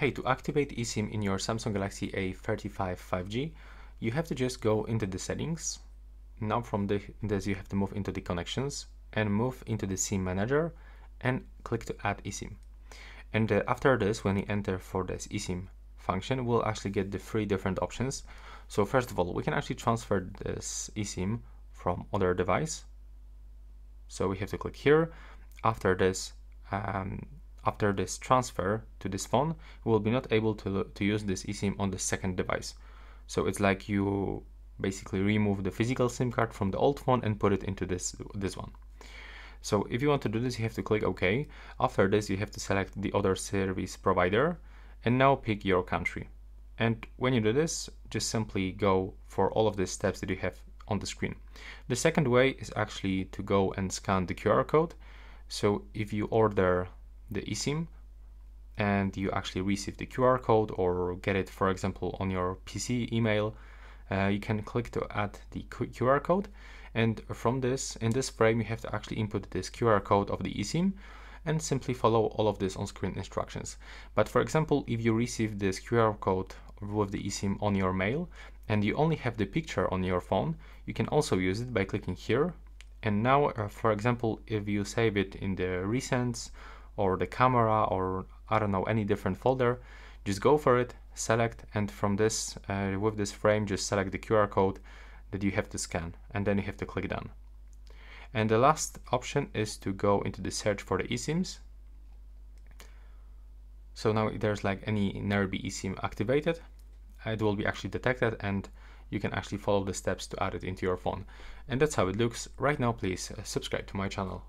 Hey, to activate eSIM in your Samsung Galaxy A35 5G, you have to just go into the settings. Now from this you have to move into the connections and move into the SIM manager and click to add eSIM. And uh, after this, when you enter for this eSIM function, we'll actually get the three different options. So first of all, we can actually transfer this eSIM from other device. So we have to click here. After this, um, after this transfer to this phone, we will be not able to, to use this eSIM on the second device. So it's like you basically remove the physical SIM card from the old phone and put it into this, this one. So if you want to do this, you have to click OK. After this, you have to select the other service provider and now pick your country. And when you do this, just simply go for all of the steps that you have on the screen. The second way is actually to go and scan the QR code. So if you order the eSIM and you actually receive the QR code or get it, for example, on your PC email, uh, you can click to add the QR code. And from this, in this frame, you have to actually input this QR code of the eSIM and simply follow all of this on-screen instructions. But for example, if you receive this QR code with the eSIM on your mail and you only have the picture on your phone, you can also use it by clicking here. And now, uh, for example, if you save it in the recents or the camera or I don't know, any different folder, just go for it, select, and from this, uh, with this frame, just select the QR code that you have to scan, and then you have to click done. And the last option is to go into the search for the eSIMs. So now there's like any nearby eSIM activated, it will be actually detected and you can actually follow the steps to add it into your phone. And that's how it looks. Right now, please uh, subscribe to my channel.